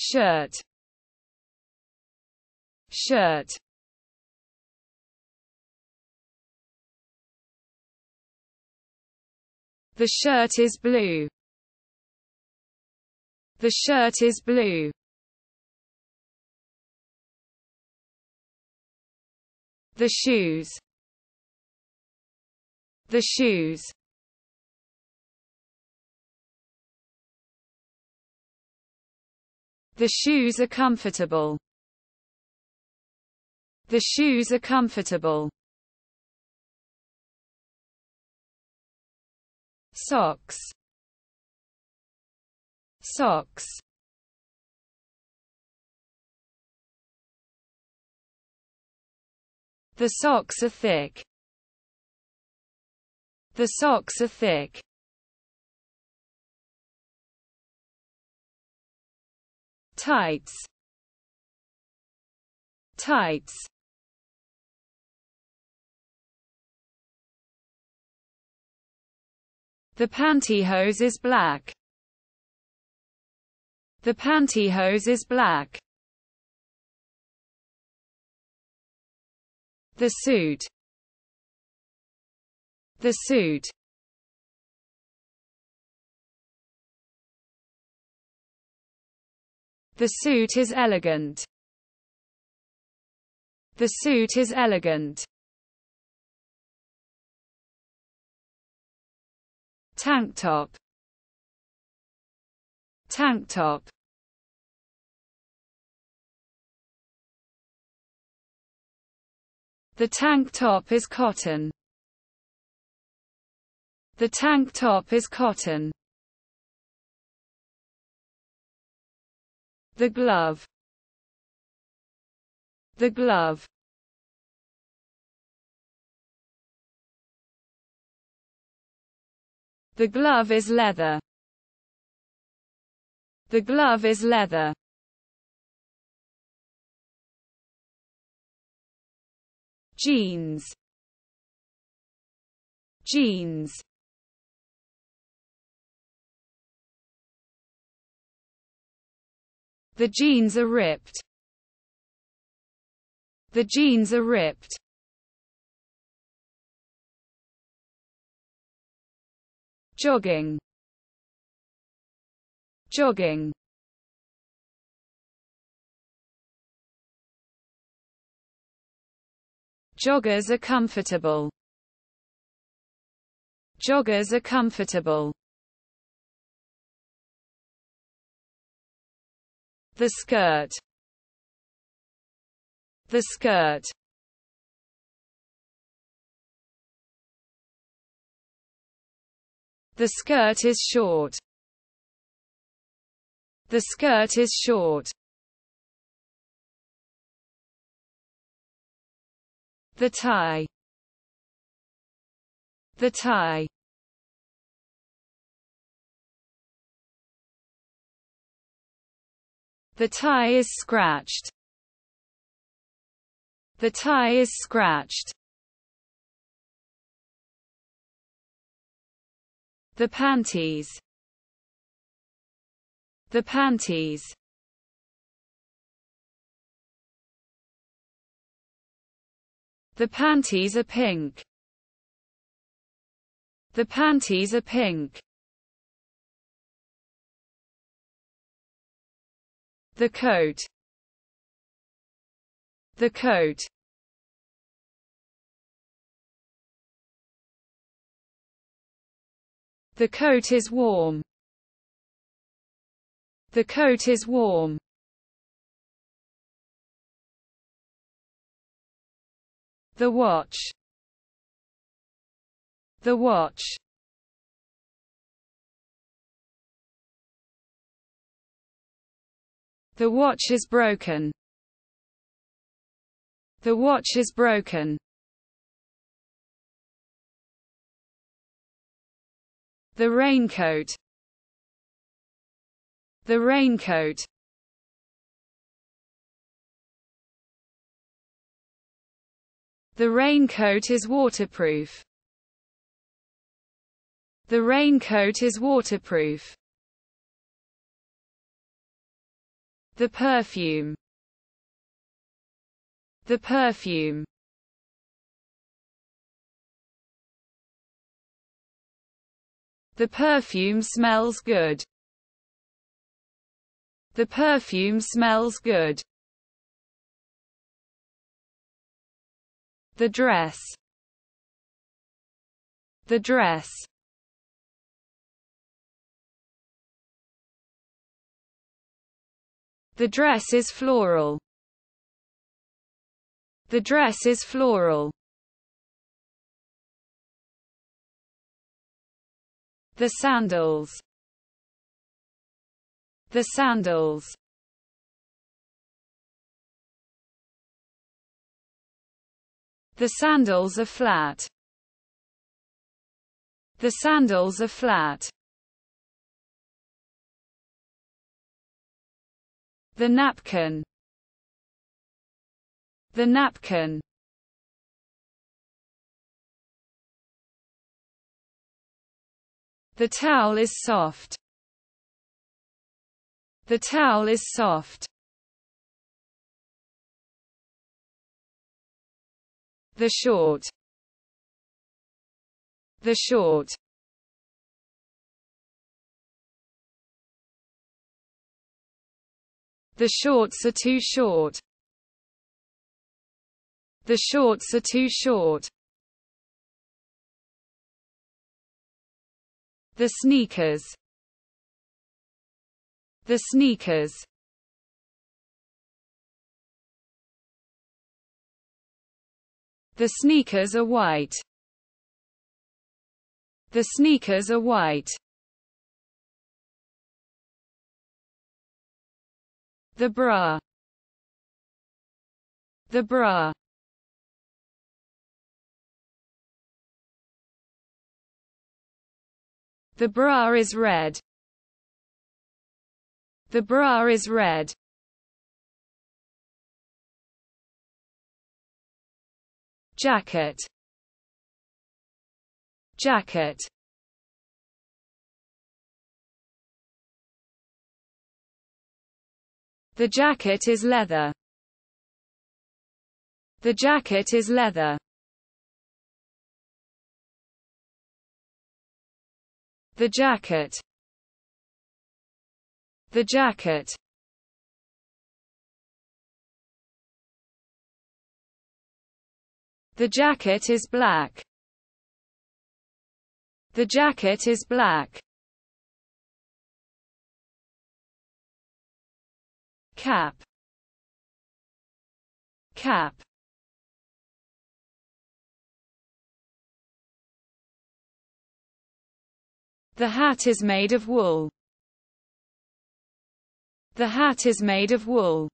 shirt shirt The shirt is blue. The shirt is blue. The shoes. The shoes. The shoes are comfortable. The shoes are comfortable. Socks. Socks. The socks are thick. The socks are thick. Tights. Tights. The pantyhose is black. The pantyhose is black. The suit. The suit. The suit is elegant. The suit is elegant. Tank top. Tank top. The tank top is cotton. The tank top is cotton. The glove. The glove. The glove is leather. The glove is leather. Jeans. Jeans. The jeans are ripped. The jeans are ripped. jogging jogging joggers are comfortable joggers are comfortable the skirt the skirt The skirt is short. The skirt is short. The tie. The tie. The tie is scratched. The tie is scratched. The panties. The panties. The panties are pink. The panties are pink. The coat. The coat. The coat is warm. The coat is warm. The watch. The watch. The watch is broken. The watch is broken. The raincoat The raincoat The raincoat is waterproof. The raincoat is waterproof. The perfume. The perfume. The perfume smells good. The perfume smells good. The dress. The dress. The dress is floral. The dress is floral. The sandals. The sandals. The sandals are flat. The sandals are flat. The napkin. The napkin. The towel is soft. The towel is soft. The short. The short. The shorts are too short. The shorts are too short. The sneakers. The sneakers. The sneakers are white. The sneakers are white. The bra. The bra. The bra is red. The bra is red. Jacket. Jacket. The jacket is leather. The jacket is leather. The jacket. The jacket. The jacket is black. The jacket is black. Cap. Cap. The hat is made of wool. The hat is made of wool.